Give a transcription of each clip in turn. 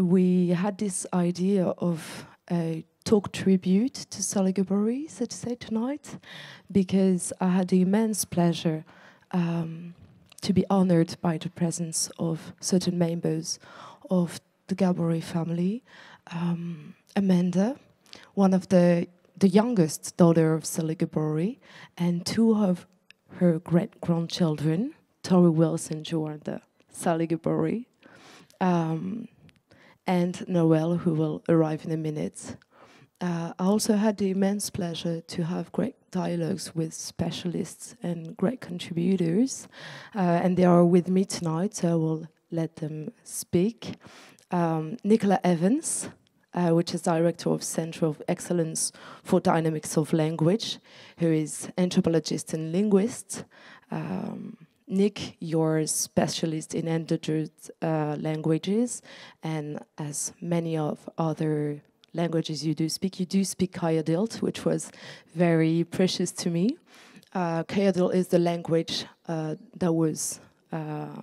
we had this idea of a talk tribute to Sally Gabori, so to say, tonight, because I had the immense pleasure um, to be honored by the presence of certain members of the Gabori family. Um, Amanda, one of the the youngest daughter of Sally Saligabori, and two of her great grandchildren, Tori Wilson Joanda Sally Gabori, um, and Noel, who will arrive in a minute. Uh, I also had the immense pleasure to have great dialogues with specialists and great contributors, uh, and they are with me tonight, so I will let them speak. Um, Nicola Evans, uh, which is director of Center of Excellence for Dynamics of Language, who is anthropologist and linguist. Um, Nick, you're specialist in endangered uh, languages, and as many of other languages you do speak. You do speak Kayardild, which was very precious to me. Uh, Kayardild is the language uh, that was uh,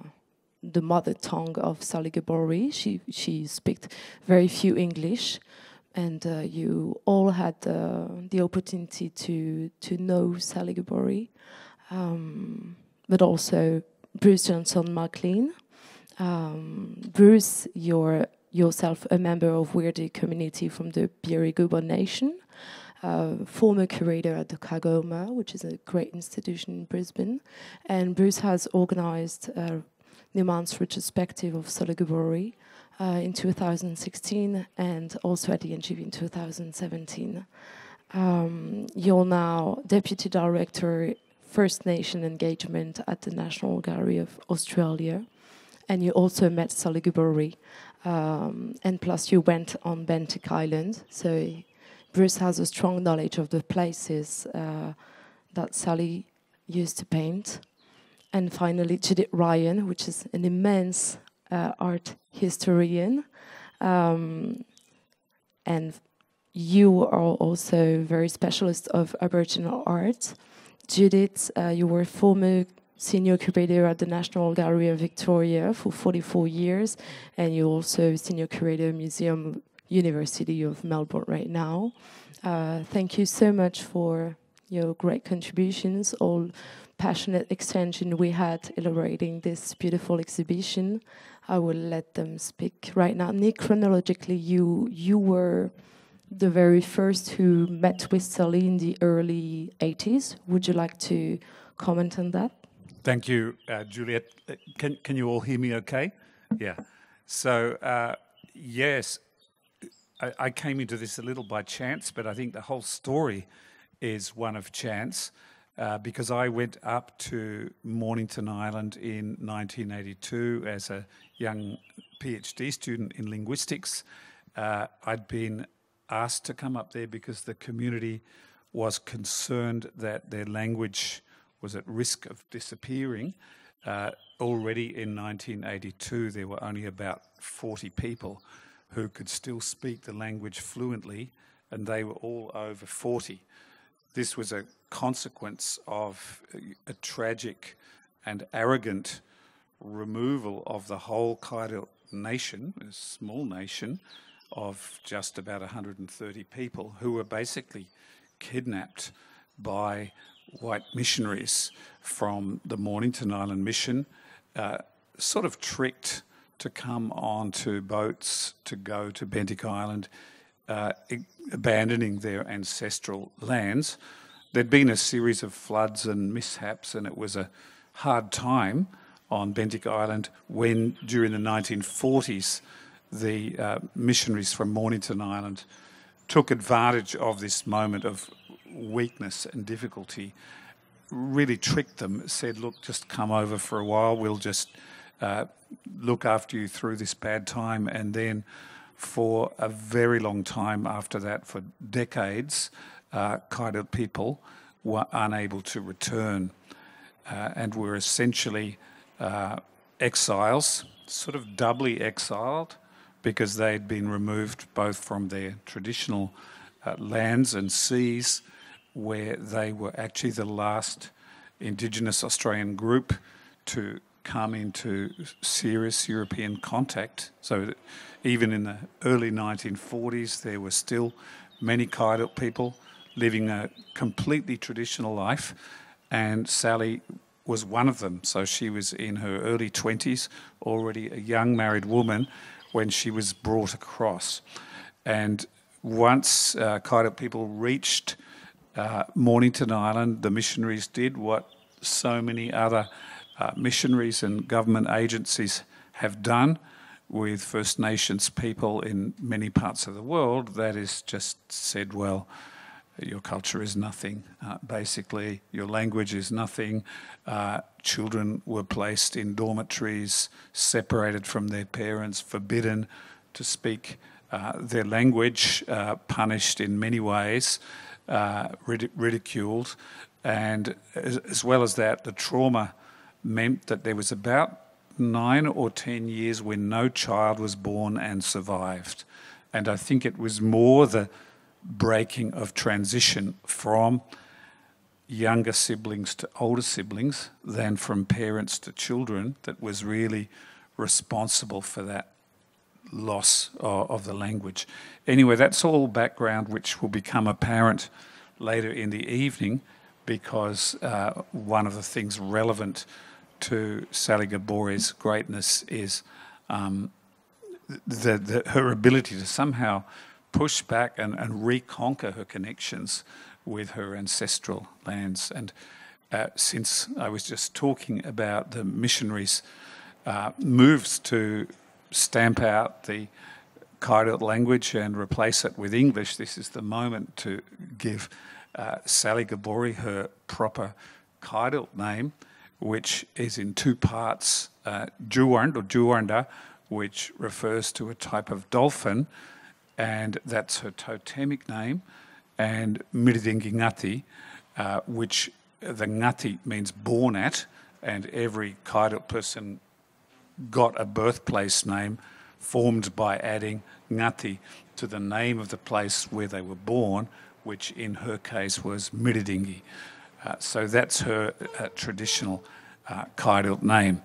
the mother tongue of Sally Gabori. She she speaks very few English, and uh, you all had the opportunity to to know Sally Gabori, um, but also Bruce Johnson McLean. Um, Bruce, you're yourself a member of Wurdi community from the Birri Gubba Nation, uh, former curator at the QAGOMA, which is a great institution in Brisbane. And Bruce has organized uh, Newman's retrospective of Sally Gabori uh, in 2016 and also at the NGV in 2017. Um, you're now Deputy Director First Nation Engagement at the National Gallery of Australia. And you also met Sally Gabori um, and plus, you went on Bentinck Island, so Bruce has a strong knowledge of the places uh, that Sally used to paint. And finally, Judith Ryan, which is an immense uh, art historian. Um, and you are also very specialist of Aboriginal art. Judith, uh, you were former senior curator at the National Gallery of Victoria for 44 years, and you're also senior curator Museum University of Melbourne right now. Uh, thank you so much for your great contributions, all passionate exchange we had elaborating this beautiful exhibition. I will let them speak right now. Nick, chronologically, you you were the very first who met with Sally in the early 80s. Would you like to comment on that? Thank you, uh, Juliet. Uh, can, can you all hear me okay? Yeah. So, uh, yes, I, I, came into this a little by chance, but I think the whole story is one of chance uh, because I went up to Mornington Island in 1982 as a young PhD student in linguistics. Uh, I'd been asked to come up there because the community was concerned that their language was at risk of disappearing. Uh, already in 1982, there were only about 40 people who could still speak the language fluently, and they were all over 40. This was a consequence of a tragic and arrogant removal of the whole Kayardild nation, a small nation of just about 130 people, who were basically kidnapped by white missionaries from the Mornington Island Mission, uh, sort of tricked to come onto boats to go to Bentinck Island, uh, abandoning their ancestral lands. There'd been a series of floods and mishaps, and it was a hard time on Bentinck Island when, during the 1940s, the uh, missionaries from Mornington Island took advantage of this moment of weakness and difficulty really tricked them, said, look, just come over for a while, we'll just uh, look after you through this bad time. And then for a very long time after that, for decades, uh, people were unable to return uh, and were essentially uh, exiles, sort of doubly exiled because they'd been removed both from their traditional uh, lands and seas where they were actually the last Indigenous Australian group to come into serious European contact. So even in the early 1940s, there were still many Kayardild people living a completely traditional life, and Sally was one of them. So she was in her early 20s, already a young married woman when she was brought across. And once uh, people reached uh, Mornington Island, the missionaries did what so many other uh, missionaries and government agencies have done with First Nations people in many parts of the world. That is just said, well, your culture is nothing. Uh, basically, your language is nothing. Uh, children were placed in dormitories, separated from their parents, forbidden to speak uh, their language, uh, punished in many ways, uh, rid- ridiculed. And as, as, well as that, the trauma meant that there was about nine or ten years when no child was born and survived. And I think it was more the breaking of transition from younger siblings to older siblings than from parents to children that was really responsible for that loss of, of, the language. Anyway, that's all background which will become apparent later in the evening because uh, one of the things relevant to Sally Gabori's greatness is um, the, the, her ability to somehow push back and, and reconquer her connections with her ancestral lands. And uh, since I was just talking about the missionaries' uh, moves to stamp out the Kayardild language and replace it with English, this is the moment to give uh, Sally Gabori her proper Kayardild name, which is in two parts, uh, Juwarnd or Juwarnda, which refers to a type of dolphin, and that's her totemic name, and Miridingi Ngati, uh, which the Ngati means born at, and every Kayardild person got a birthplace name formed by adding Ngati to the name of the place where they were born, which in her case was Miridingi. Uh, so that's her uh, traditional uh, Kayardild name.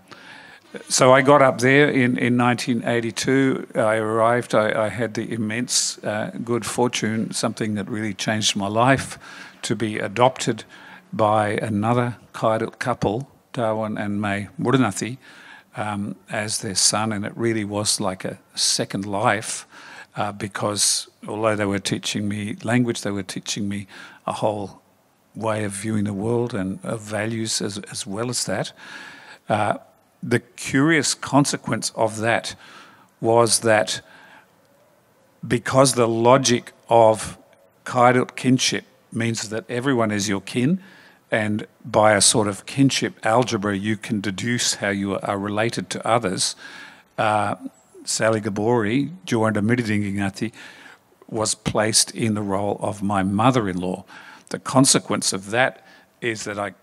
So I got up there in, in 1982. I arrived. I, I had the immense uh, good fortune, something that really changed my life, to be adopted by another Kayardild couple, Darwin and May Moodoonuthi, um, as their son. And it really was like a second life uh, because although they were teaching me language, they were teaching me a whole way of viewing the world and of values as, as well as that. Uh, the curious consequence of that was that because the logic of Kayardild kinship means that everyone is your kin, and by a sort of kinship algebra, you can deduce how you are related to others. Uh, Sally Gabori, Juwarnda Miridingingati, was placed in the role of my mother in law. The consequence of that is that I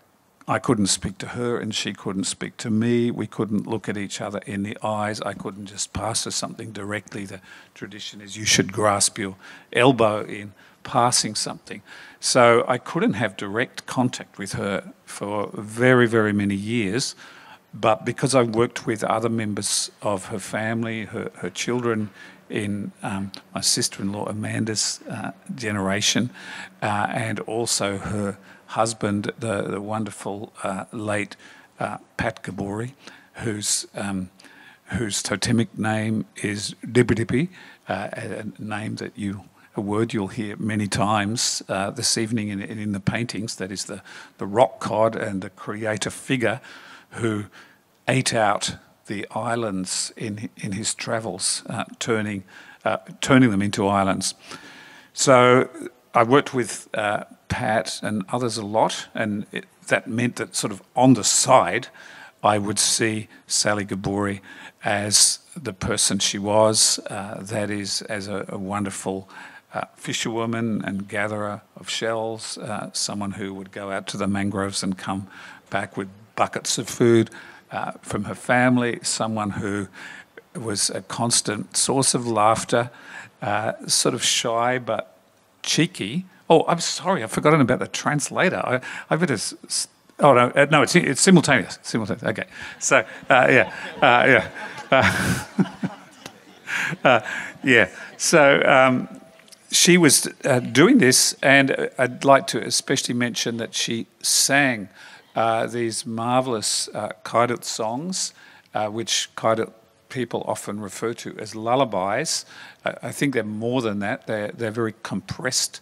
I couldn't speak to her and she couldn't speak to me. We couldn't look at each other in the eyes. I couldn't just pass her something directly. The tradition is you should grasp your elbow in passing something. So I couldn't have direct contact with her for very, very many years. But because I worked with other members of her family, her, her children, in um, my sister in law Amanda's uh, generation, uh, and also her husband, the, the wonderful uh, late uh, Pat Gabori, whose, um, whose totemic name is Dibirdibi, uh, a name that you a word you'll hear many times uh, this evening in, in the paintings. That is the, the rock cod and the creator figure who ate out the islands in, in his travels, uh, turning, uh, turning them into islands. So I worked with uh, Pat and others a lot, and it, that meant that sort of on the side, I would see Sally Gabori as the person she was, uh, that is, as a, a wonderful uh, fisherwoman and gatherer of shells, uh, someone who would go out to the mangroves and come back with buckets of food uh, from her family, someone who was a constant source of laughter, uh, sort of shy but cheeky. Oh, I'm sorry, I've forgotten about the translator. I, I better s- Oh no, uh, no, it's it's simultaneous. Simultaneous. Okay. So uh, yeah, uh, yeah, uh, uh, yeah. So um, she was uh, doing this, and I'd like to especially mention that she sang these marvelous uh, songs, which Kayardild people often refer to as lullabies. I, I think they're more than that. They're they're very compressed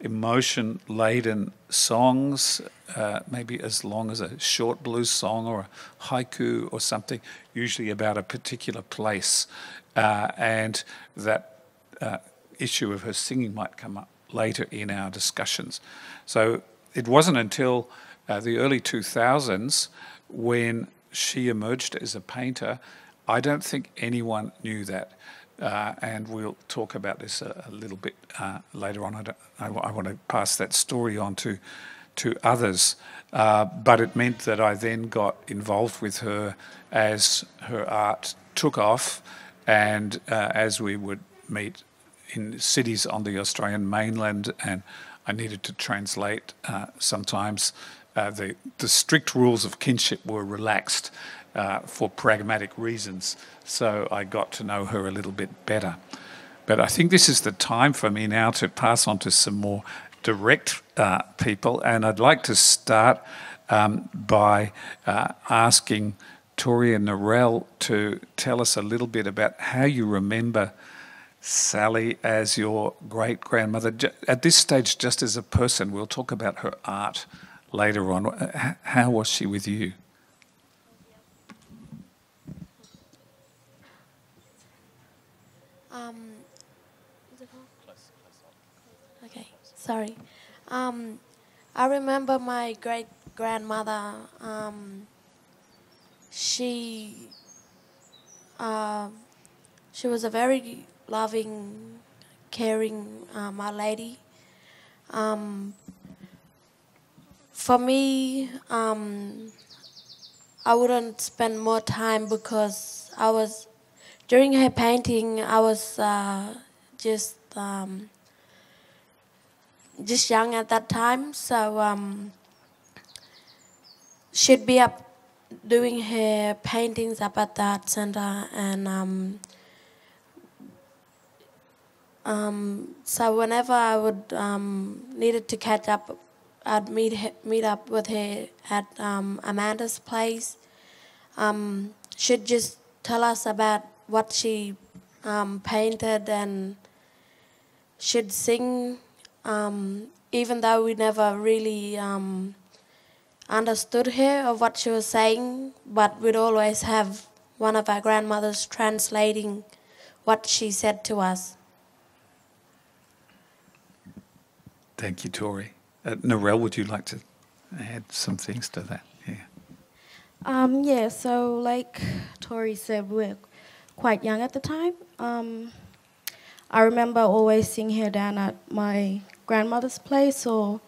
emotion laden songs, uh, maybe as long as a short blues song or a haiku or something, usually about a particular place. Uh, and that uh, issue of her singing might come up later in our discussions. So it wasn't until uh, the early 2000s when she emerged as a painter. I don't think anyone knew that. Uh, and we'll talk about this a, a little bit uh, later on. I, I, want to pass that story on to to others, uh, but it meant that I then got involved with her as her art took off, and uh, as we would meet in cities on the Australian mainland, and I needed to translate. Uh, sometimes uh, the the strict rules of kinship were relaxed for pragmatic reasons so I got to know her a little bit better. But I think this is the time for me now to pass on to some more direct uh, people, and I'd like to start um, by uh, asking Tori and Narelle to tell us a little bit about how you remember Sally as your great grandmother. At this stage, just as a person, we'll talk about her art later on. How was she with you? Sorry. Um, I remember my great grandmother. Um, she uh, she was a very loving, caring uh, my lady. Um, for me, um, I wouldn't spend more time because I was during her painting. I was uh, just um, just young at that time, so um, she'd be up doing her paintings up at that center, and um, um, so whenever I would um, needed to catch up, I'd meet meet up with her at um, Amanda's place. Um, she'd just tell us about what she painted, and she'd sing um, even though we never really um, understood her or what she was saying, but we'd always have one of our grandmothers translating what she said to us. Thank you, Tori. Uh, Narelle, would you like to add some things to that? Yeah. Um, yeah, so like Tori said, we are quite young at the time. Um, I remember always seeing her down at my grandmother's place or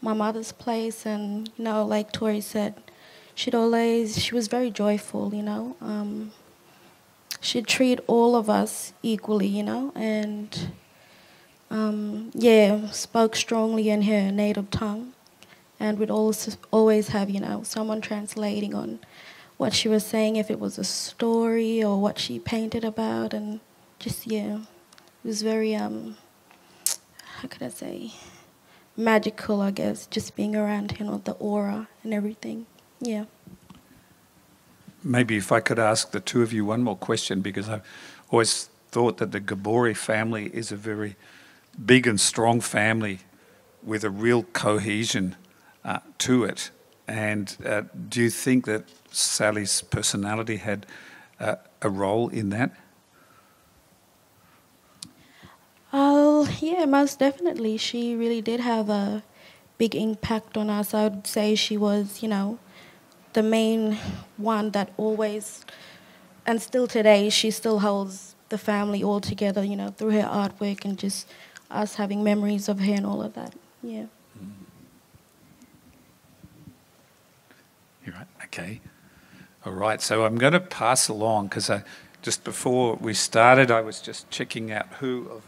my mother's place, and you know, like Tori said, she'd always she was very joyful, you know. Um, she'd treat all of us equally, you know, and um, yeah, spoke strongly in her native tongue, and would also always have you know someone translating on what she was saying if it was a story or what she painted about, and just yeah, it was very um, how could I say, magical, I guess, just being around, him know, the aura and everything. Yeah. Maybe if I could ask the two of you one more question, because I've always thought that the Gabori family is a very big and strong family with a real cohesion uh, to it. And uh, do you think that Sally's personality had uh, a role in that? Oh, yeah, most definitely. She really did have a big impact on us. I would say she was, you know, the main one that always, and still today, she still holds the family all together, you know, through her artwork and just us having memories of her and all of that. Yeah. You're right. Okay. All right. So I'm going to pass along because I just before we started, I was just checking out who of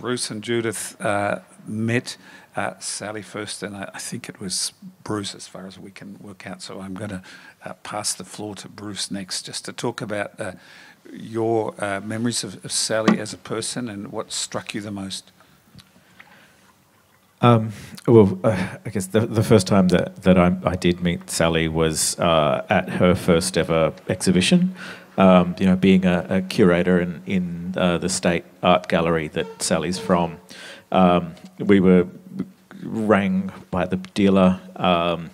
Bruce and Judith uh, met uh, Sally first, and I, I, think it was Bruce as far as we can work out. So I'm going to uh, pass the floor to Bruce next just to talk about uh, your uh, memories of, of, Sally as a person and what struck you the most. Um, well, uh, I guess the, the first time that, that I, I did meet Sally was at her first ever exhibition. Um, you know, being a, a curator in, in uh, the State Art Gallery that Sally's from, um, we were rang by the dealer um,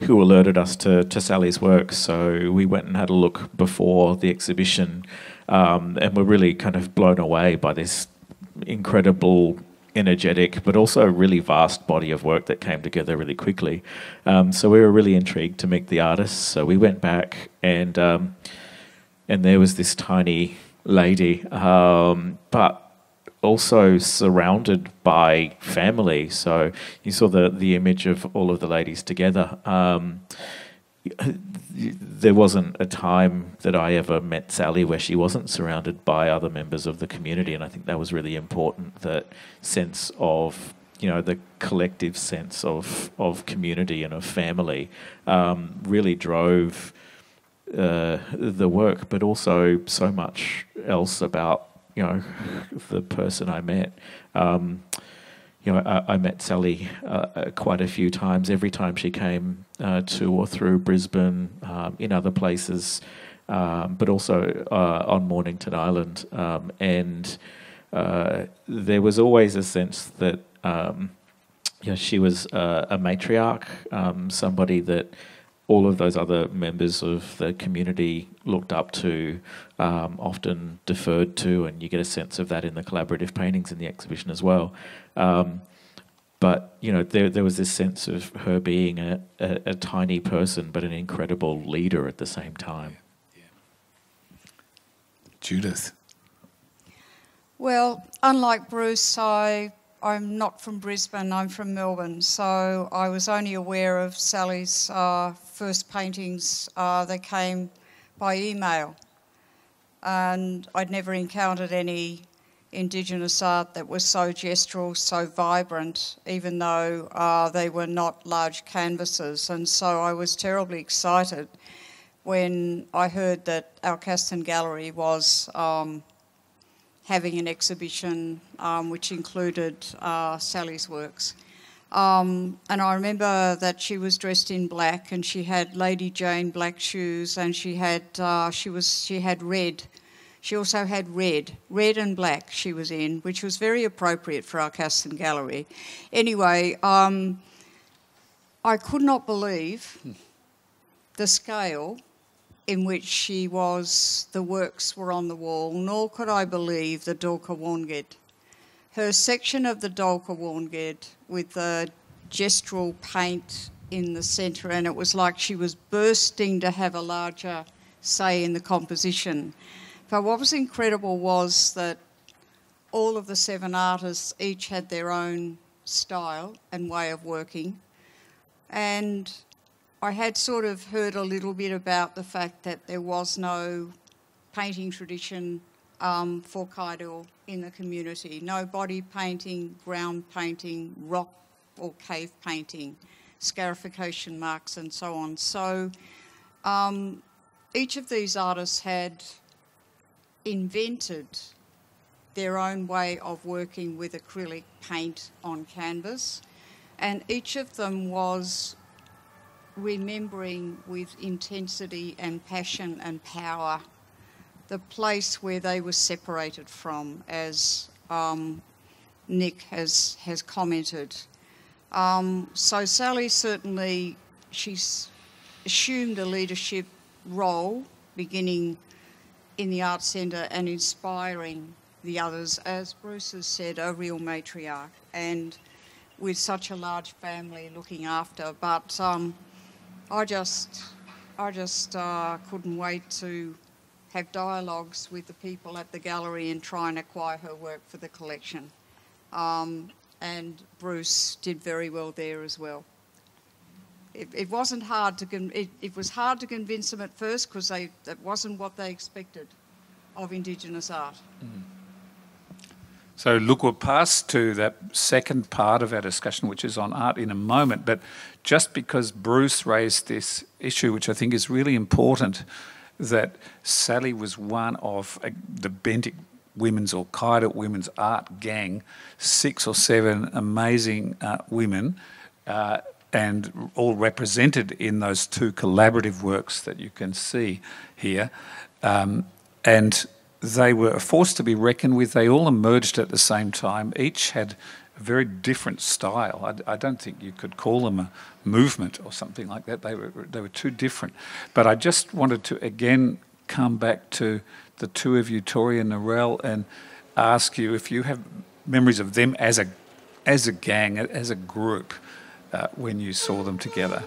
who alerted us to, to Sally's work. So we went and had a look before the exhibition um, and were really kind of blown away by this incredible energetic, but also really vast body of work that came together really quickly. Um, so we were really intrigued to meet the artists. So we went back and um, and there was this tiny lady, um, but also surrounded by family. So you saw the the image of all of the ladies together. Um, there wasn't a time that I ever met Sally where she wasn't surrounded by other members of the community, and I think that was really important. That sense of you know the collective sense of of community and of family um, really drove uh, the work, but also so much else about you know the person I met. Um, you know, I, I met Sally uh, uh, quite a few times. Every time she came uh, to or through Brisbane, um, in other places, um, but also uh, on Mornington Island, um, and there was always a sense that um, you know, she was a matriarch, um, somebody that all of those other members of the community looked up to, um, often deferred to, and you get a sense of that in the collaborative paintings in the exhibition as well. Um, but you know, there there was this sense of her being a, a, a, tiny person, but an incredible leader at the same time. Yeah. Judith. Well, unlike Bruce, I I'm not from Brisbane, I'm from Melbourne, so I was only aware of Sally's uh, first paintings. Uh, they came by email, and I'd never encountered any Indigenous art that was so gestural, so vibrant, even though uh, they were not large canvases. And so I was terribly excited when I heard that Alcaston Gallery was. Um, having an exhibition um, which included uh, Sally's works. Um, and I remember that she was dressed in black, and she had Lady Jane black shoes, and she had uh, she was she had red. She also had red, red and black. She was in, which was very appropriate for Alcaston Gallery. Anyway, um, I could not believe the scale in which she was, the works were on the wall, nor could I believe the Dulka Warngiid. Her section of the Dulka Warngiid with the gestural paint in the centre, and it was like she was bursting to have a larger say in the composition. But what was incredible was that all of the seven artists each had their own style and way of working. And I had sort of heard a little bit about the fact that there was no painting tradition um, for Kayardild in the community. No body painting, ground painting, rock or cave painting, scarification marks and so on. So um, each of these artists had invented their own way of working with acrylic paint on canvas and each of them was remembering with intensity and passion and power the place where they were separated from, as um, Nick has, has commented. Um, so Sally certainly, she's assumed a leadership role, beginning in the Art Centre and inspiring the others, as Bruce has said, a real matriarch, and with such a large family looking after. But um, I just, I just uh, couldn't wait to have dialogues with the people at the gallery and try and acquire her work for the collection. Um, and Bruce did very well there as well. It, it wasn't hard to it, it, was hard to convince them at first because they that wasn't what they expected of Indigenous art. Mm. So look, we'll pass to that second part of our discussion, which is on art in a moment. But just because Bruce raised this issue, which I think is really important, that Sally was one of uh, the Bentinck women's or Kayardild women's art gang, six or seven amazing uh, women, uh, and all represented in those two collaborative works that you can see here. Um, and they were a force to be reckoned with. They all emerged at the same time. Each had a very different style. I, I, don't think you could call them a movement or something like that. They were they were too different. But I just wanted to again come back to the two of you, Tori and Narelle, and ask you if you have memories of them as a as a gang, as a group, uh, when you saw them together.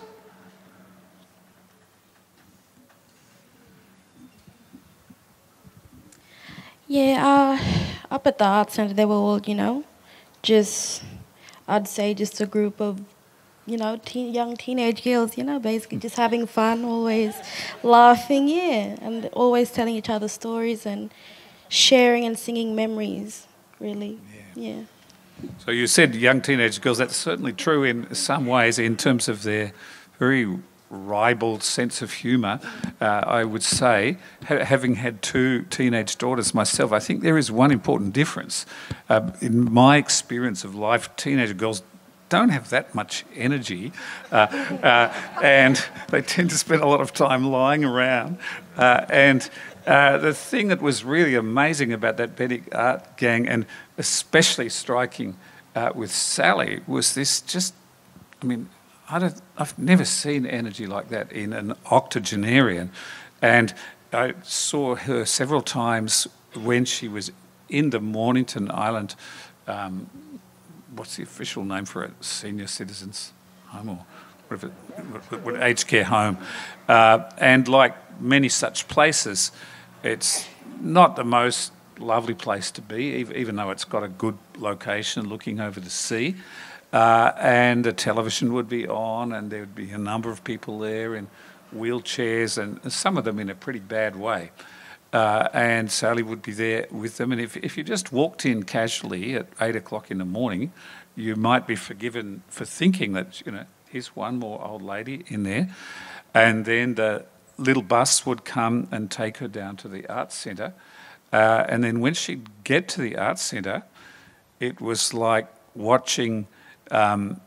Yeah, uh, up at the art center, they were all, you know, just, I'd say just a group of, you know, teen, young teenage girls, you know, basically just having fun, always laughing, yeah, and always telling each other stories and sharing and singing memories, really, yeah. yeah. So you said young teenage girls, that's certainly true in some ways in terms of their very ribald sense of humour, uh, I would say, ha- having had two teenage daughters myself, I think there is one important difference. Uh, in my experience of life, teenage girls don't have that much energy, uh, uh and they tend to spend a lot of time lying around. Uh, and uh, the thing that was really amazing about that Bentinck Art Gang, and especially striking with Sally, was this just, I mean, I don't, I've never seen energy like that in an octogenarian. And I saw her several times when she was in the Mornington Island, um, what's the official name for it? Senior Citizens Home or whatever, aged care home. Uh, and like many such places, it's not the most lovely place to be, even though it's got a good location looking over the sea. Uh, and the television would be on, and there would be a number of people there in wheelchairs, and some of them in a pretty bad way. Uh, and Sally would be there with them. And if, if you just walked in casually at eight o'clock in the morning, you might be forgiven for thinking that, you know, here's one more old lady in there. And then the little bus would come and take her down to the arts centre. Uh, and then when she'd get to the arts centre, it was like watching um,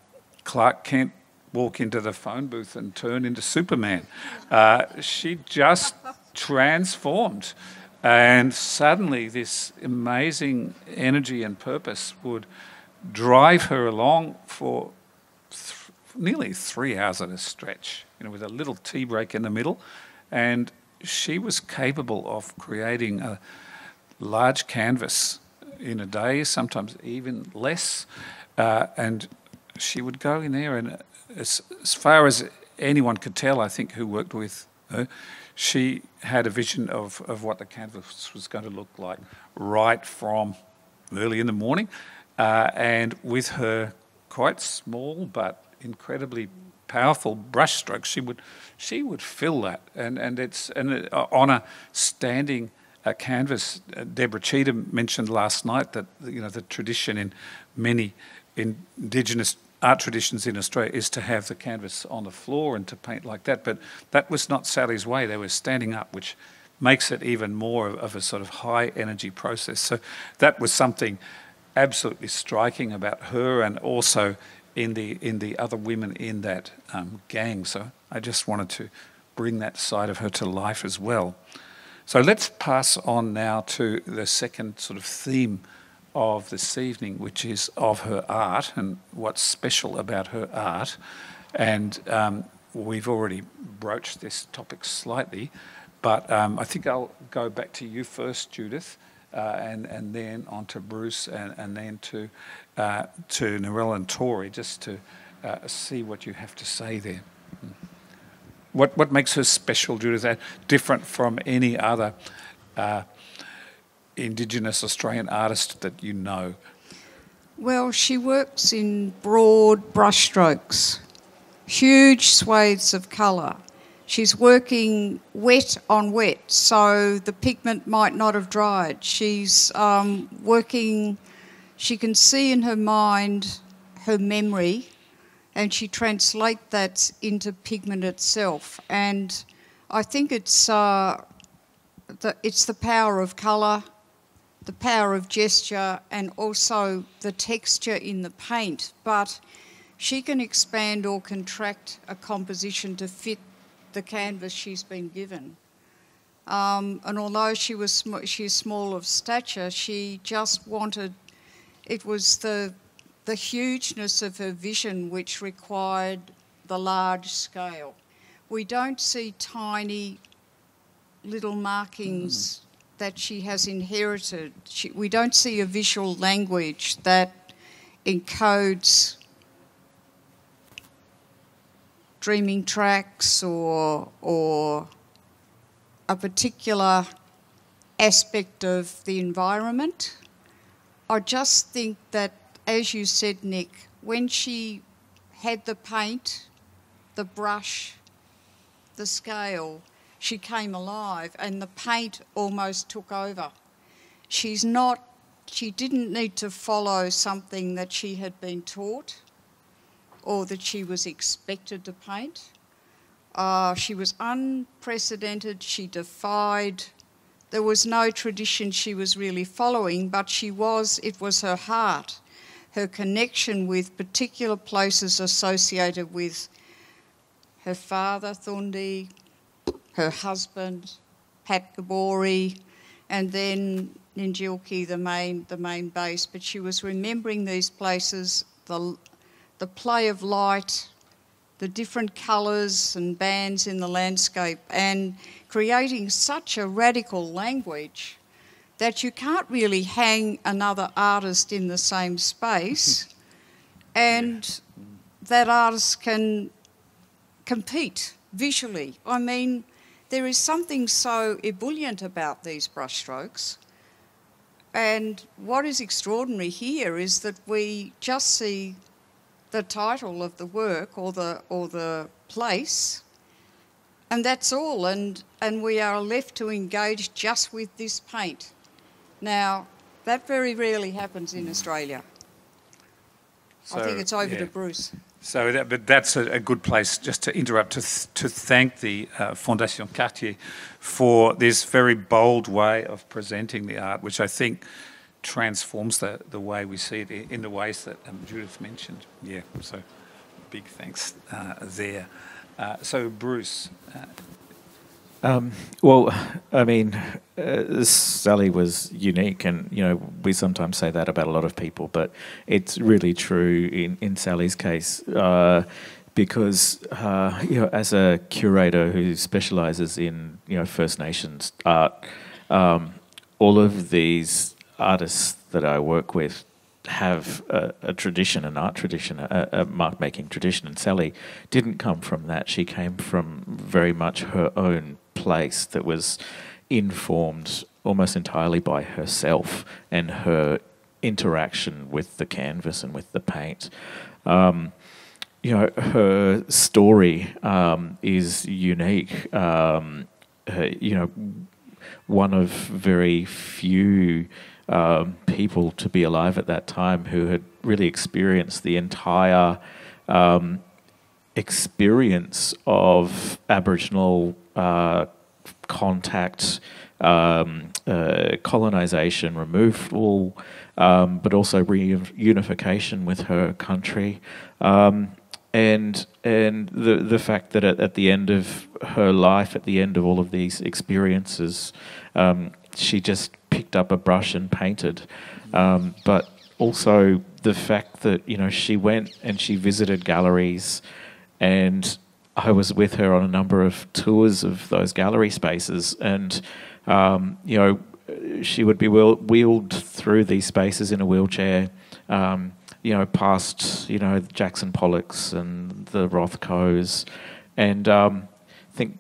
Clark Kent walk into the phone booth and turn into Superman. Uh, she just transformed. And suddenly, this amazing energy and purpose would drive her along for th- nearly three hours at a stretch, you know, with a little tea break in the middle. And she was capable of creating a large canvas in a day, sometimes even less. Uh, and she would go in there, and as, as far as anyone could tell, I think, who worked with her, she had a vision of, of what the canvas was going to look like right from early in the morning. Uh, and with her quite small but incredibly powerful brushstrokes, she would she would fill that. And and it's and uh, on a standing uh, canvas, uh, Deborah Cheetham mentioned last night that you know the tradition in many indigenous art traditions in Australia is to have the canvas on the floor and to paint like that. But that was not Sally's way. They were standing up, which makes it even more of a sort of high energy process. So that was something absolutely striking about her and also in the in the other women in that um, gang. So I just wanted to bring that side of her to life as well. So let's pass on now to the second sort of theme of this evening, which is of her art and what's special about her art. And um, we've already broached this topic slightly, but um, I think I'll go back to you first, Judith, uh, and, and then on to Bruce, and, and then to, uh, to Narelle and Tori, just to uh, see what you have to say there. What, what makes her special, Judith, different from any other uh, Indigenous Australian artist that you know? Well, she works in broad brushstrokes, huge swathes of colour. She's working wet on wet, so the pigment might not have dried. She's um, working she can see in her mind her memory and she translates that into pigment itself. And I think it's, uh, the, it's the power of colour, the power of gesture, and also the texture in the paint. But she can expand or contract a composition to fit the canvas she's been given. Um, and although she was sm- she's small of stature, she just wanted. It was the the hugeness of her vision which required the large scale. We don't see tiny little markings mm. That she has inherited. She, we don't see a visual language that encodes dreaming tracks or, or a particular aspect of the environment. I just think that as you said, Nick, when she had the paint, the brush, the scale, she came alive and the paint almost took over. She's not, she didn't need to follow something that she had been taught or that she was expected to paint. Uh, she was unprecedented, she defied. There was no tradition she was really following, but she was, it was her heart her connection with particular places associated with her father, Thundi, her husband, Pat Gabori, and then Ninjilki, the main, the main base. But she was remembering these places, the, the play of light, the different colours and bands in the landscape, and creating such a radical language that you can't really hang another artist in the same space and that artist can compete visually. I mean, there is something so ebullient about these brushstrokes. And what is extraordinary here is that we just see the title of the work or the, or the place, and that's all. And, and we are left to engage just with this paint. Now, that very rarely happens in Australia. So, I think it's over yeah. to Bruce. So, that, but that's a, a, good place just to interrupt to, th- to thank the uh, Fondation Cartier for this very bold way of presenting the art, which I think transforms the, the way we see it in the ways that um, Judith mentioned. Yeah, so big thanks uh, there. Uh, so, Bruce, uh, um, well, I mean, uh, Sally was unique, and you know we sometimes say that about a lot of people, but it's really true in in Sally's case. Uh, because uh, you know, as a curator who specialises in you know First Nations art, um, all of these artists that I work with have a, a, tradition, an art tradition, a, a mark making tradition. And Sally didn't come from that. She came from very much her own place that was informed almost entirely by herself and her interaction with the canvas and with the paint. Um, you know, her story um, is unique. Um, her, you know, one of very few um, people to be alive at that time who had really experienced the entire um, experience of Aboriginal uh, contact, um, uh, colonization, removal, um, but also reunification with her country. Um, and and the the fact that at, at, the end of her life, at the end of all of these experiences, um, she just picked up a brush and painted. Um, but also the fact that you know she went and she visited galleries, and I was with her on a number of tours of those gallery spaces, and um, you know she would be wheeled through these spaces in a wheelchair. Um, you know, past you know Jackson Pollocks and the Rothkos, and um, I think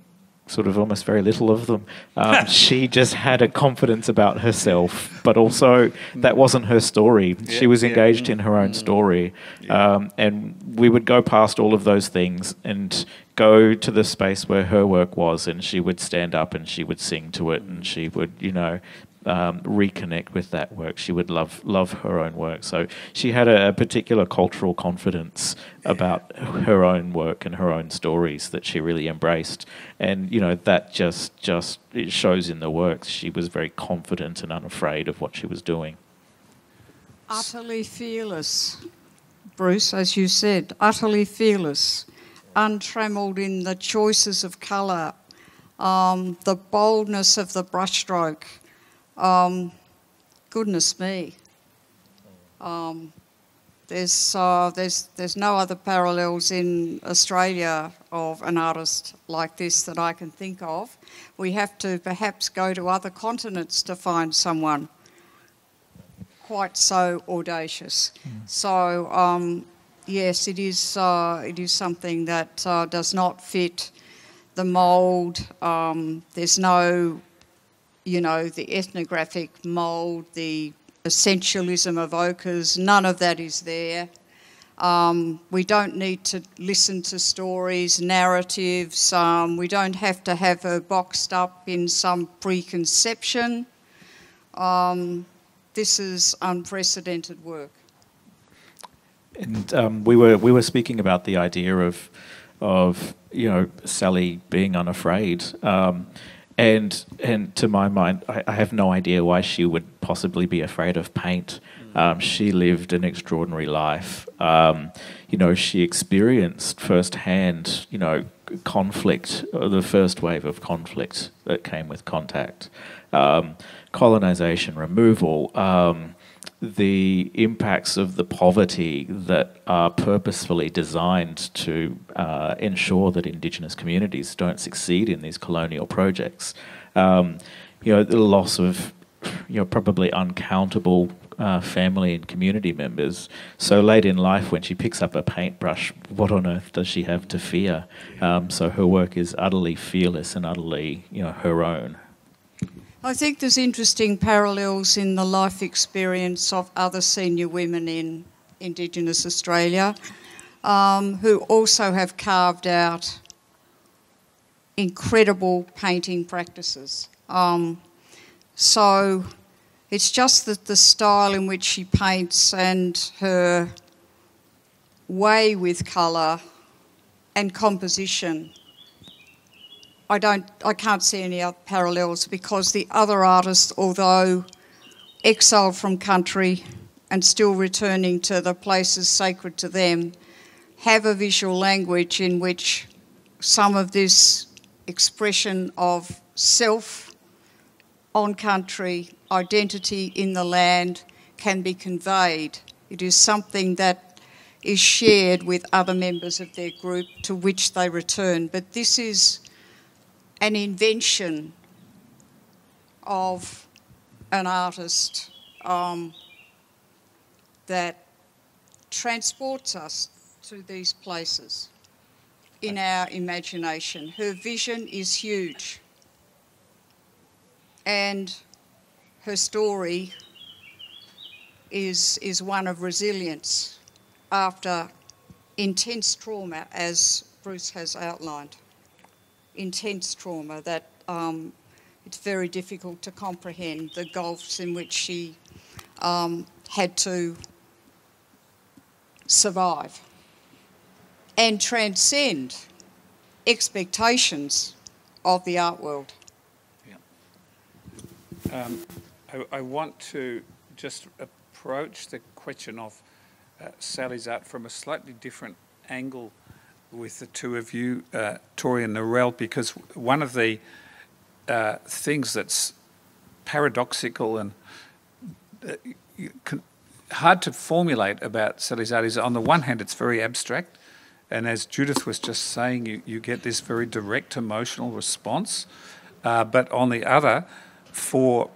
sort of almost very little of them. Um, she just had a confidence about herself, but also that wasn't her story. Yeah, she was engaged yeah. in her own mm. story. Yeah. Um, and we would go past all of those things and go to the space where her work was, and she would stand up and she would sing to it, and she would, you know, um, reconnect with that work. She would love love her own work. So she had a, a, particular cultural confidence about her own work and her own stories that she really embraced. And you know that just just it shows in the works. She was very confident and unafraid of what she was doing. Utterly fearless, Bruce, as you said, utterly fearless, untrammeled in the choices of colour, um, the boldness of the brushstroke um, goodness me. Um, there's, uh, there's, there's no other parallels in Australia of an artist like this that I can think of. We have to perhaps go to other continents to find someone quite so audacious. Mm. So, um, yes, it is, uh, it is something that uh, does not fit the mould. Um, there's no you know, the ethnographic mould, the essentialism of ochres, none of that is there. Um, we don't need to listen to stories, narratives. Um, we don't have to have her boxed up in some preconception. Um, this is unprecedented work. And um, we were we were speaking about the idea of of you know Sally being unafraid. Um, and and to my mind, I, I, have no idea why she would possibly be afraid of paint. Mm. Um, she lived an extraordinary life. Um, you know, she experienced firsthand, you know, conflict, uh, the first wave of conflict that came with contact, um, colonization, removal. The impacts of the poverty that are purposefully designed to uh, ensure that Indigenous communities don't succeed in these colonial projects. Um, you know, the loss of you know probably uncountable uh, family and community members. So late in life, when she picks up a paintbrush, what on earth does she have to fear? Um, so her work is utterly fearless and utterly, you know, her own. I think there's interesting parallels in the life experience of other senior women in Indigenous Australia um, who also have carved out incredible painting practices. Um, so it's just that the style in which she paints and her way with colour and composition I don't, I can't see any other parallels because the other artists, although exiled from country and still returning to the places sacred to them, have a visual language in which some of this expression of self on country, identity in the land can be conveyed. It is something that is shared with other members of their group to which they return. But this is an invention of an artist um, that transports us to these places in our imagination. Her vision is huge. And her story is, is one of resilience after intense trauma, as Bruce has outlined intense trauma that um, it's very difficult to comprehend the gulfs in which she um, had to survive and transcend expectations of the art world. Yeah. Um, I, I, want to just approach the question of uh, Sally's art from a slightly different angle with the two of you, uh, Tori and Narelle, because one of the uh, things that's paradoxical and uh, hard to formulate about Sally's is on the one hand, it's very abstract. And as Judith was just saying, you, you get this very direct emotional response. Uh, but on the other, for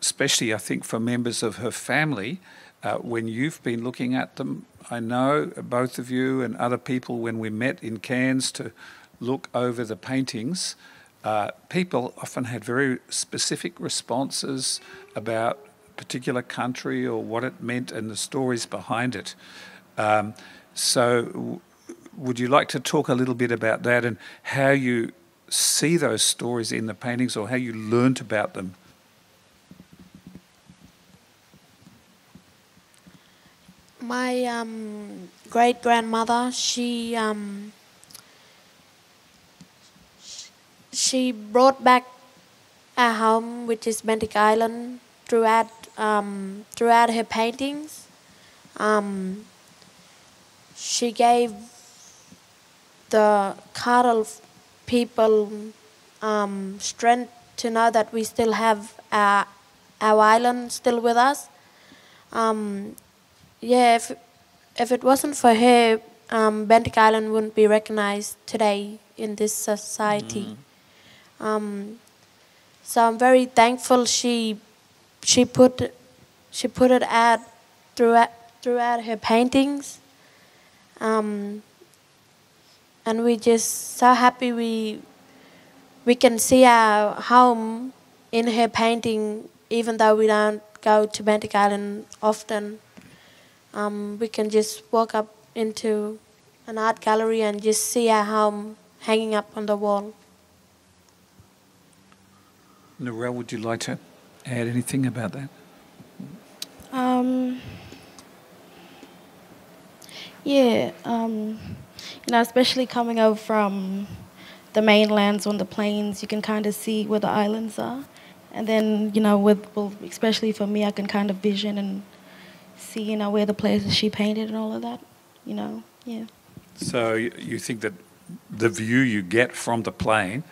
especially I think for members of her family, uh, when you've been looking at them I know both of you and other people when we met in Cairns to look over the paintings, uh, people often had very specific responses about a particular country or what it meant and the stories behind it. Um, so, w- would you like to talk a little bit about that and how you see those stories in the paintings or how you learnt about them? My um, great grandmother, she um, she brought back a home, which is Bentinck Island, throughout um, throughout her paintings. Um, she gave the cattle people um, strength to know that we still have our, our island still with us. Yeah, if, if it wasn't for her, um, Bentinck Island wouldn't be recognized today in this society. Um, so I'm very thankful she she put she put it out throughout throughout her paintings. Um, and we just so happy we we can see our home in her painting even though we don't go to Bentinck Island often. Um, we can just walk up into an art gallery and just see our home hanging up on the wall. Narelle, would you like to add anything about that? Um, yeah, um, you know, especially coming over from the mainlands on the plains, you can kind of see where the islands are. And then, you know, with, well, especially for me, I can kind of vision and see, you know, where the places she painted and all of that, you know, yeah. So you, think that the view you get from the plane,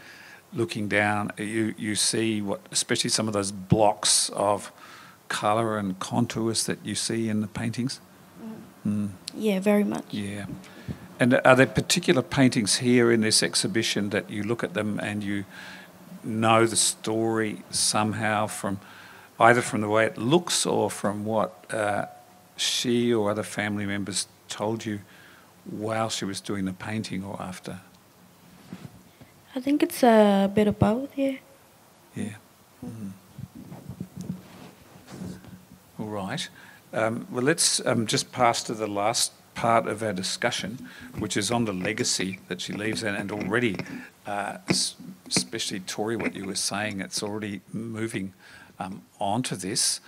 looking down, you, you see what, especially some of those blocks of colour and contours that you see in the paintings? Mm. Yeah, very much. Yeah. And are there particular paintings here in this exhibition that you look at them and you know the story somehow from either from the way it looks or from what uh, she or other family members told you while she was doing the painting or after? I think it's a bit of both, yeah. Yeah. Mm. All right. Um, well, let's um, just pass to the last part of our discussion, which is on the legacy that she leaves, and, and already, uh, especially Tori, what you were saying, it's already moving um, onto this.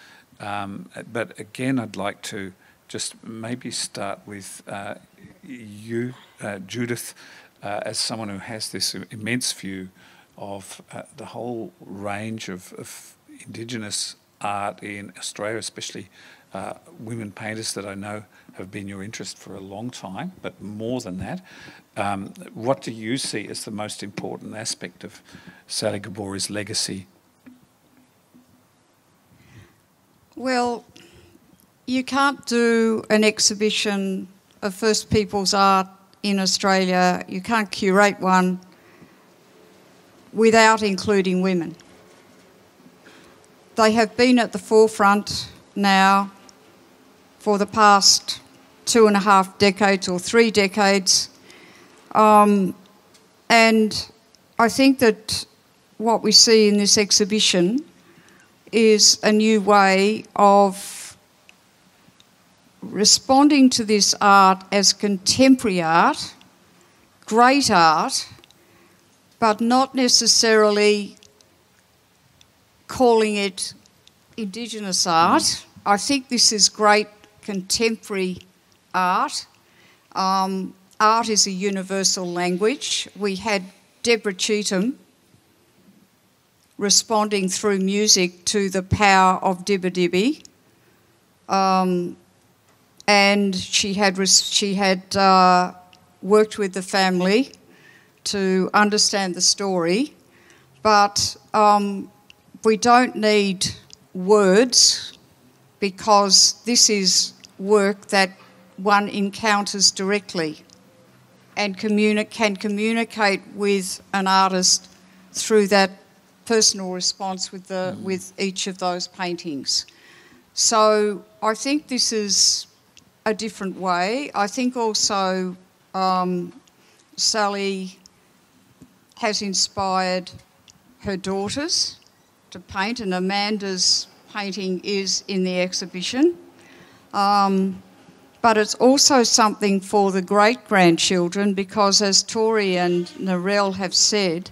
Um, but again, I'd like to just maybe start with uh, you, uh, Judith, uh, as someone who has this immense view of uh, the whole range of, of Indigenous art in Australia, especially uh, women painters that I know have been your interest for a long time, but more than that, um, what do you see as the most important aspect of Sally Gabori's legacy? Well, you can't do an exhibition of First Peoples art in Australia, you can't curate one without including women. They have been at the forefront now for the past two and a half decades or three decades. Um, and I think that what we see in this exhibition is a new way of responding to this art as contemporary art, great art, but not necessarily calling it Indigenous art. I think this is great contemporary art. Um, art is a universal language. We had Deborah Cheetham responding through music to the power of Dibirdibi. Um, and she had, she had uh, worked with the family to understand the story. But um, we don't need words because this is work that one encounters directly and communi- can communicate with an artist through that personal response with, the, mm. with each of those paintings. So I think this is a different way. I think also um, Sally has inspired her daughters to paint, and Amanda's painting is in the exhibition. Um, but it's also something for the great grandchildren because, as Tori and Narelle have said,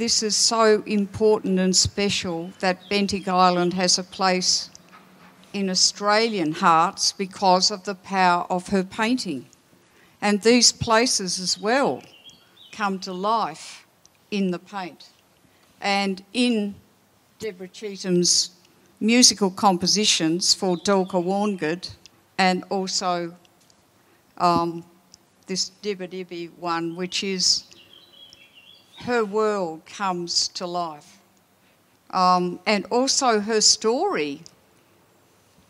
this is so important and special that Bentinck Island has a place in Australian hearts because of the power of her painting. And these places as well come to life in the paint. And in Deborah Cheetham's musical compositions for Dulka Warngid and also um, this Dibirdibi one, which is her world comes to life. Um, and also her story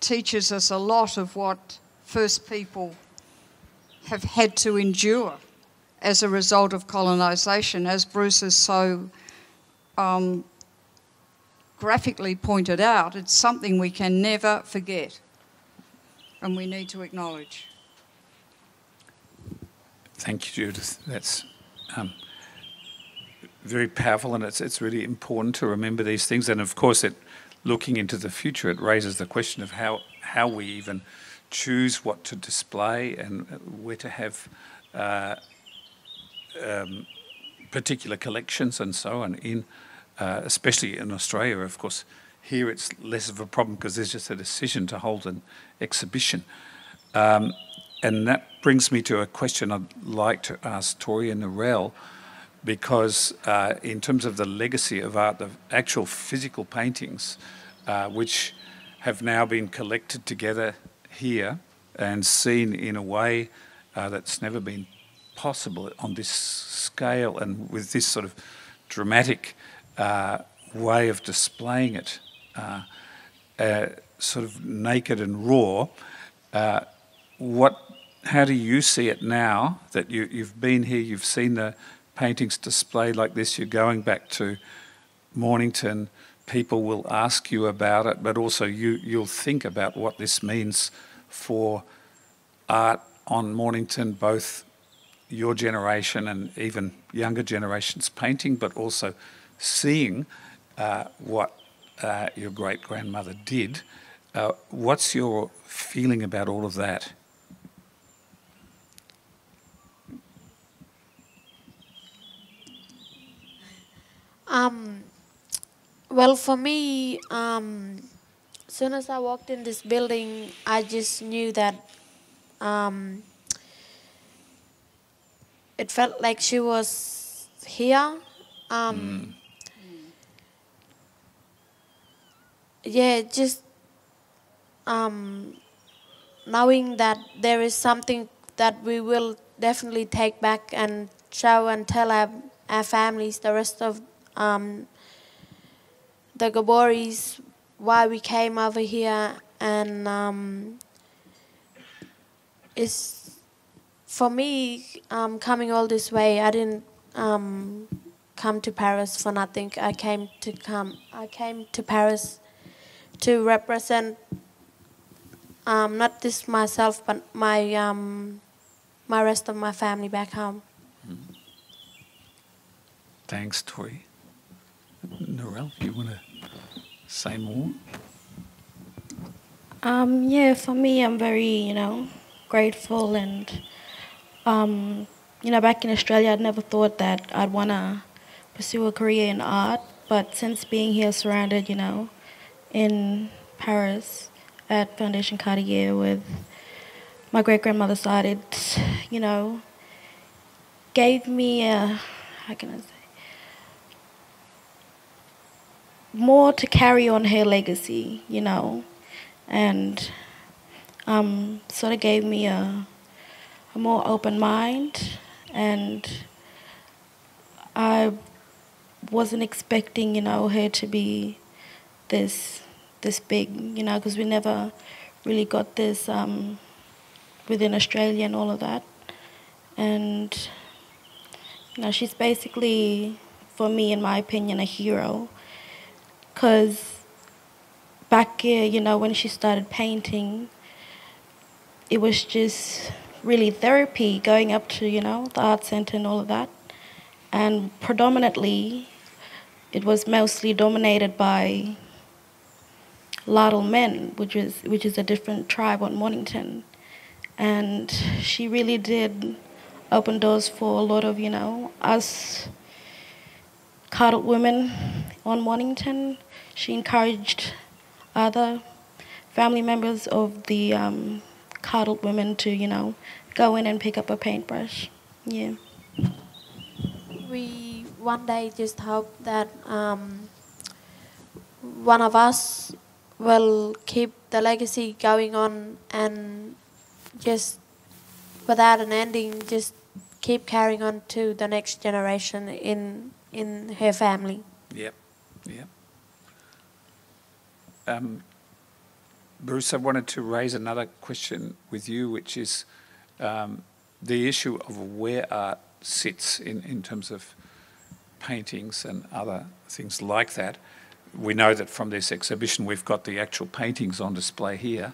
teaches us a lot of what First People have had to endure as a result of colonisation, as Bruce has so um, graphically pointed out, it's something we can never forget and we need to acknowledge. Thank you, Judith. That's um, very powerful, and it's it's really important to remember these things. And of course, it looking into the future, it raises the question of how how we even choose what to display and where to have uh, um, particular collections and so on in, uh, especially in Australia. Of course, here it's less of a problem because there's just a decision to hold an exhibition. Um, and that brings me to a question I'd like to ask Tori and Narelle because uh, in terms of the legacy of art, the actual physical paintings, uh, which have now been collected together here and seen in a way uh, that's never been possible on this scale and with this sort of dramatic uh, way of displaying it, uh, uh, sort of naked and raw. what, how do you see it now that you, you've been here, you've seen the paintings displayed like this, you're going back to Mornington, people will ask you about it, but also you, you'll think about what this means for art on Mornington, both your generation and even younger generations painting, but also seeing uh, what uh, your great grandmother did. Uh, what's your feeling about all of that? Um, well, for me, um, as soon as I walked in this building, I just knew that um, it felt like she was here. Um, mm. Yeah, just um, knowing that there is something that we will definitely take back and show and tell our, our families, the rest of um, the Gaboris, why we came over here, and um, it's for me um, coming all this way. I didn't um, come to Paris for nothing. I came to come. I came to Paris to represent um, not just myself, but my um, my rest of my family back home. Thanks, Tori. Narelle, do you want to say more? Um, yeah, for me, I'm very, you know, grateful and, um, you know, back in Australia, I'd never thought that I'd want to pursue a career in art. But since being here surrounded, you know, in Paris at Foundation Cartier with my great grandmother side, it, you know, gave me a, how can I say, more to carry on her legacy, you know, and um, sort of gave me a, a more open mind, and I wasn't expecting, you know, her to be this this big, you know, because we never really got this um, within Australia and all of that, and you know, she's basically, for me, in my opinion, a hero because back you know, when she started painting, it was just really therapy going up to, you know, the art center and all of that. And predominantly, it was mostly dominated by Lardil men, which is which is a different tribe on Mornington, and she really did open doors for a lot of you know us colored women on Mornington she encouraged other family members of the um, Kayardild women to, you know, go in and pick up a paintbrush. Yeah. We one day just hope that um, one of us will keep the legacy going on and just without an ending, just keep carrying on to the next generation in in her family. Yep, yep. Um, Bruce, I wanted to raise another question with you, which is um, the issue of where art sits in, in terms of paintings and other things like that. We know that from this exhibition we've got the actual paintings on display here,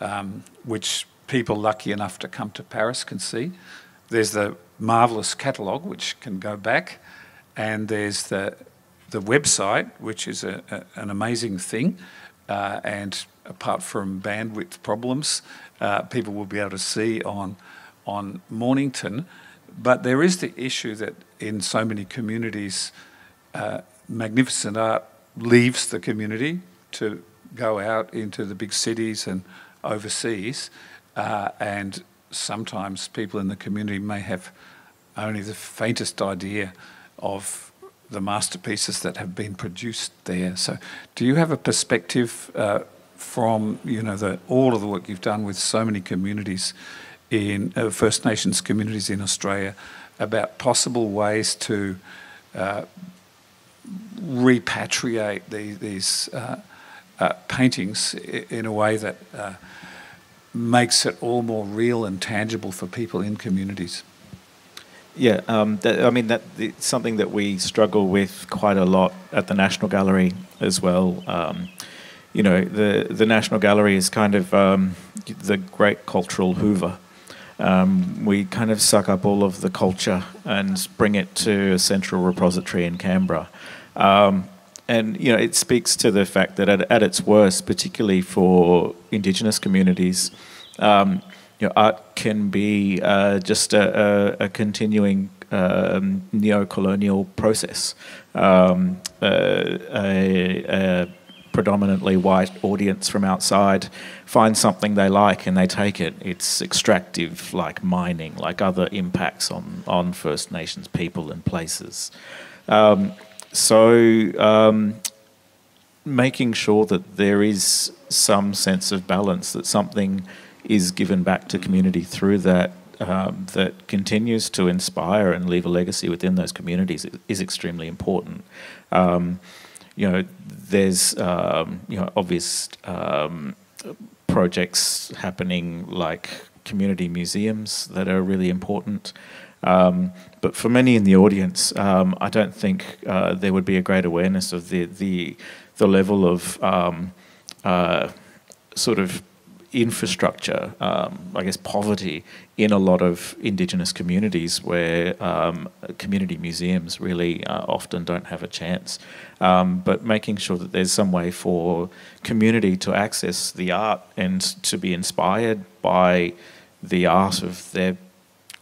um, which people lucky enough to come to Paris can see. There's the marvellous catalogue, which can go back, and there's the the website, which is a, a, an amazing thing. Uh, and apart from bandwidth problems, uh, people will be able to see on on Mornington. But there is the issue that in so many communities, uh, magnificent art leaves the community to go out into the big cities and overseas, uh, and sometimes people in the community may have only the faintest idea of the masterpieces that have been produced there. So, do you have a perspective uh, from you know the, all of the work you've done with so many communities in uh, First Nations communities in Australia about possible ways to uh, repatriate the, these uh, uh, paintings in a way that uh, makes it all more real and tangible for people in communities? Yeah, um, that, I mean that it's something that we struggle with quite a lot at the National Gallery as well. Um, you know, the the National Gallery is kind of um, the great cultural Hoover. Um, we kind of suck up all of the culture and bring it to a central repository in Canberra. Um, and you know, it speaks to the fact that at, at its worst, particularly for Indigenous communities, um, you know, art can be uh, just a, a, a continuing um, neo-colonial process. Um, uh, a, a, predominantly white audience from outside find something they like and they take it. It's extractive, like mining, like other impacts on, on First Nations people and places. Um, so, um, making sure that there is some sense of balance, that something is given back to community through that um, that continues to inspire and leave a legacy within those communities is extremely important. Um, you know, there's um, you know obvious um, projects happening like community museums that are really important. Um, but for many in the audience, um, I don't think uh, there would be a great awareness of the the the level of uh, sort of infrastructure, um, I guess, poverty in a lot of Indigenous communities where um, community museums really uh, often don't have a chance. Um, but making sure that there's some way for community to access the art and to be inspired by the art of their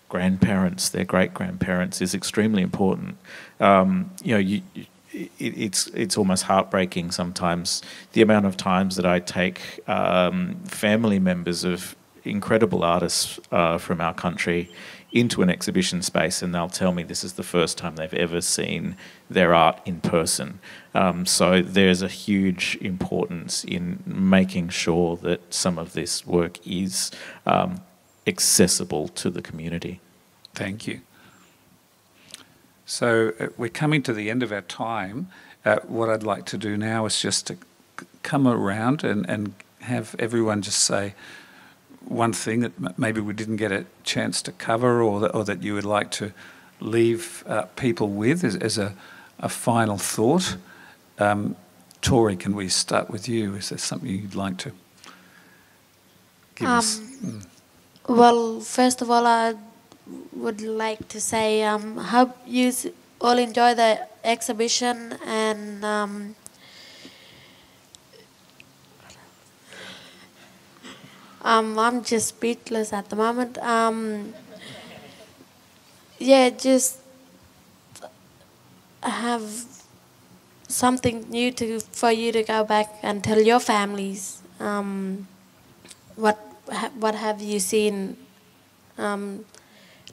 grandparents, their great grandparents, is extremely important. Um, you know, you, it, it's it's almost heartbreaking sometimes the amount of times that I take um, family members of incredible artists uh, from our country into an exhibition space and they'll tell me this is the first time they've ever seen their art in person. Um, so there's a huge importance in making sure that some of this work is um, accessible to the community. Thank you. So uh, we're coming to the end of our time. Uh, what I'd like to do now is just to come around and, and have everyone just say one thing that maybe we didn't get a chance to cover or that, or that you would like to leave uh, people with as, as a, a final thought. Um, Tori, can we start with you? Is there something you'd like to give Um, us? Mm. Well, first of all, I would like to say um, hope you all enjoy the exhibition and um, um, I'm just speechless at the moment. Um, yeah, just have something new to for you to go back and tell your families um, what ha- what have you seen um,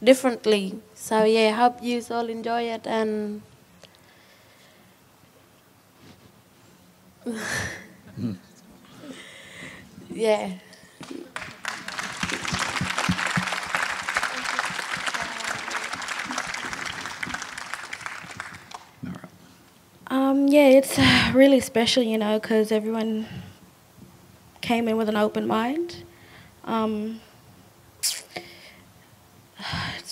differently. So yeah, hope you all enjoy it and. yeah. Um, yeah, it's uh, really special, you know, because everyone came in with an open mind. Um,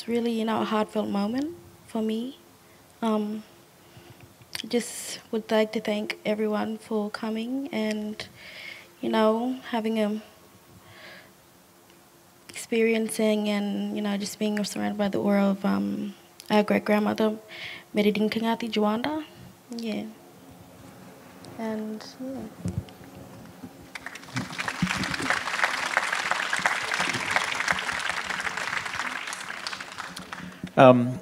really, you know, a heartfelt moment for me. Um, just would like to thank everyone for coming and, you know, having a experiencing and you know just being surrounded by the aura of um, our great grandmother Mirdidingkingathi Juwarnda. Yeah. And yeah. Um,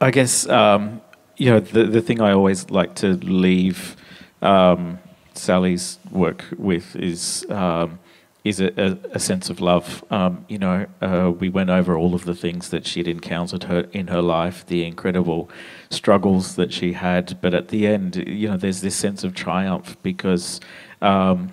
I guess um, you know the the thing I always like to leave um, Sally's work with is um, is a, a, a, sense of love. Um, you know, uh, we went over all of the things that she'd encountered her in her life, the incredible struggles that she had, but at the end, you know, there's this sense of triumph because. Um,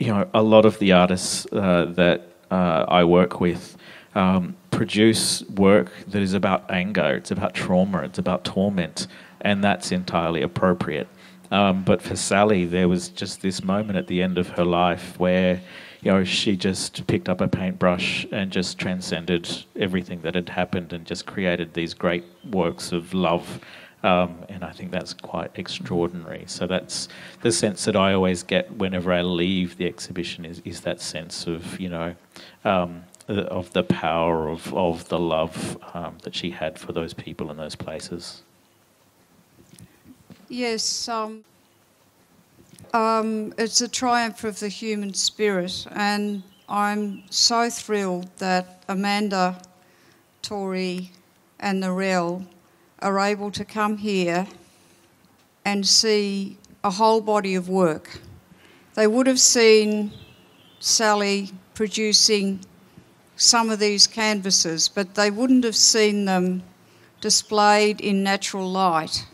you know, a lot of the artists uh, that uh, I work with um, produce work that is about anger, it's about trauma, it's about torment, and that's entirely appropriate. Um, but for Sally, there was just this moment at the end of her life where, you know, she just picked up a paintbrush and just transcended everything that had happened and just created these great works of love. Um, and I think that's quite extraordinary. So that's the sense that I always get whenever I leave the exhibition is, is that sense of, you know, um, of the power of, of the love um, that she had for those people and those places. Yes, um, um, it's a triumph of the human spirit, and I'm so thrilled that Amanda, Tori, and Narelle are able to come here and see a whole body of work. They would have seen Sally producing some of these canvases, but they wouldn't have seen them displayed in natural light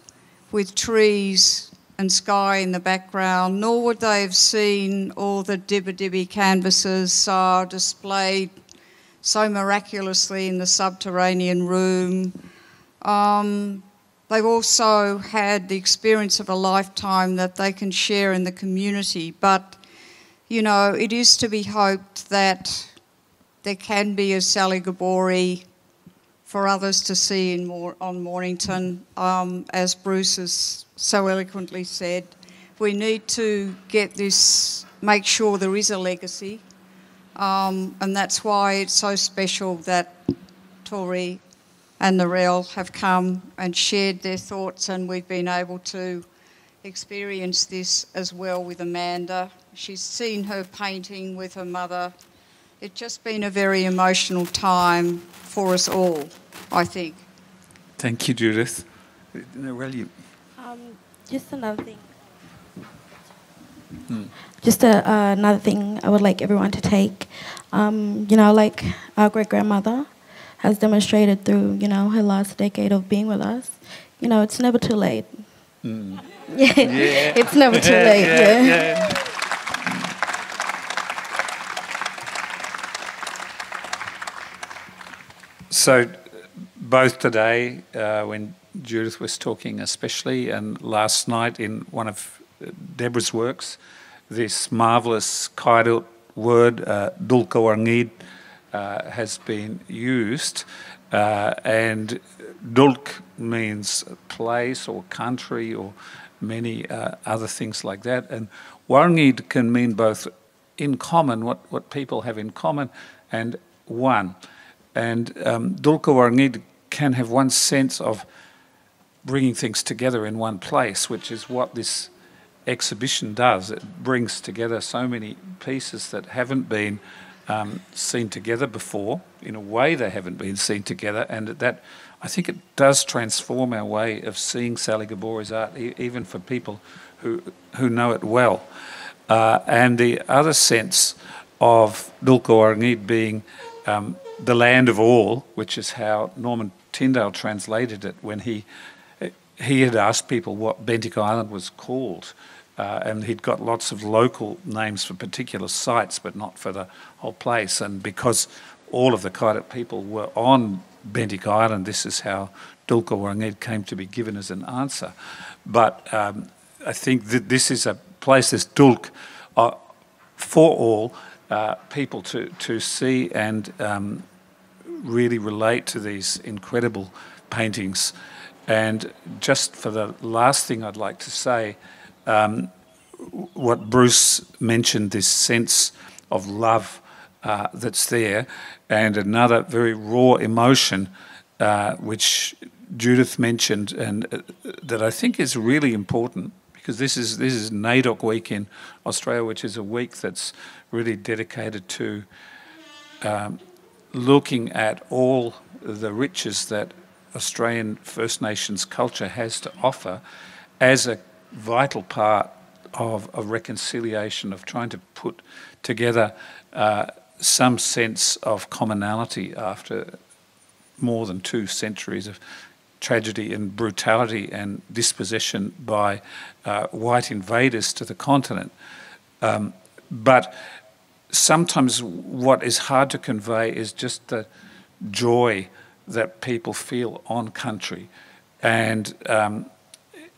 with trees and sky in the background, nor would they have seen all the Dibirdibi canvases uh, displayed so miraculously in the subterranean room. Um, they've also had the experience of a lifetime that they can share in the community. But, you know, it is to be hoped that there can be a Sally Gabori for others to see in more, on Mornington. Um, as Bruce has so eloquently said, we need to get this, make sure there is a legacy. Um, and that's why it's so special that Tori and Narelle have come and shared their thoughts, and we've been able to experience this as well with Amanda. She's seen her painting with her mother it's just been a very emotional time for us all, I think. Thank you, Judith. Narelle, you. Um, just another thing. Hmm. Just a, uh, another thing I would like everyone to take. Um, you know, like our great grandmother has demonstrated through, you know, her last decade of being with us. You know, it's never too late. Mm. yeah. yeah. it's never too late. yeah. yeah. yeah. So, both today, uh, when Judith was talking, especially, and last night in one of Deborah's works, this marvelous Kayardild word, uh, Dulka uh, has been used. Uh, and Dulk means place or country or many uh, other things like that. And Warngid can mean both in common, what, what people have in common, and one. And um, Dulka Warngid can have one sense of bringing things together in one place, which is what this exhibition does. It brings together so many pieces that haven't been um, seen together before. In a way, they haven't been seen together, and that I think it does transform our way of seeing Sally Gabori's art, e- even for people who who know it well. uh, and the other sense of Dulka being um, the land of all, which is how Norman Tindale translated it when he he had asked people what Bentinck Island was called, uh, and he'd got lots of local names for particular sites, but not for the whole place. And because all of the Kayardild people were on Bentinck Island, this is how Dulka Warngid came to be given as an answer. But um, I think that this is a place, this Dulk, uh, for all uh, people to, to see and um, really relate to these incredible paintings. And just for the last thing I'd like to say, um, what Bruce mentioned, this sense of love uh, that's there, and another very raw emotion, uh, which Judith mentioned, and uh, that I think is really important because this is this is NAIDOC week in Australia, which is a week that's really dedicated to um, looking at all the riches that Australian First Nations culture has to offer as a vital part of, a reconciliation, of trying to put together uh, some sense of commonality after more than two centuries of tragedy and brutality and dispossession by uh, white invaders to the continent. Um, but sometimes what is hard to convey is just the joy that people feel on country. And um,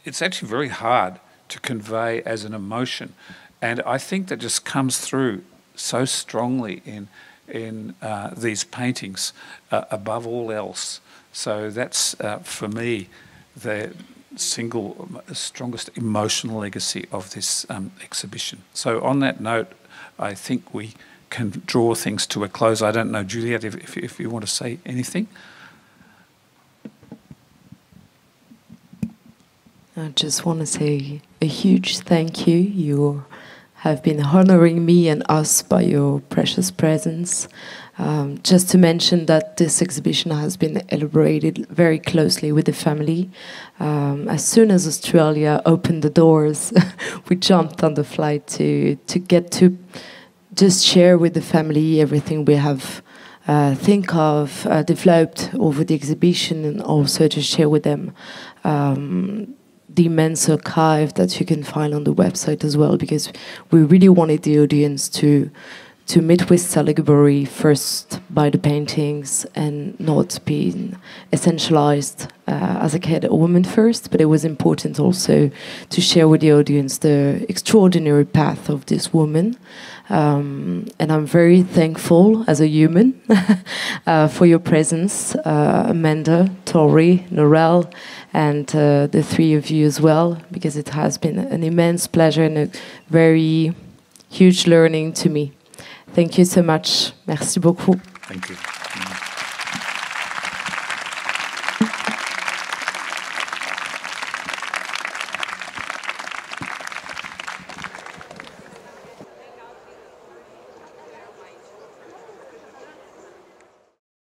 it's actually very hard to convey as an emotion. And I think that just comes through so strongly in, in uh, these paintings uh, above all else. So that's, uh, for me, the single strongest emotional legacy of this um, exhibition. So on that note, I think we can draw things to a close. I don't know, Juliet, if, if, if you want to say anything. I just want to say a huge thank you. You have been honoring me and us by your precious presence. Um, just to mention that this exhibition has been elaborated very closely with the family. Um, as soon as Australia opened the doors, we jumped on the flight to to get to just share with the family everything we have uh, think of uh, developed over the exhibition, and also to share with them. Um, the immense archive that you can find on the website as well, because we really wanted the audience to to meet with Sally Gabori first by the paintings and not being essentialized uh, as a kid, a woman first, but it was important also to share with the audience the extraordinary path of this woman. Um, and I'm very thankful as a human uh, for your presence, uh, Amanda, Tori, Norel, and uh, the three of you as well, because it has been an immense pleasure and a very huge learning to me. Thank you so much. Merci beaucoup. Thank you.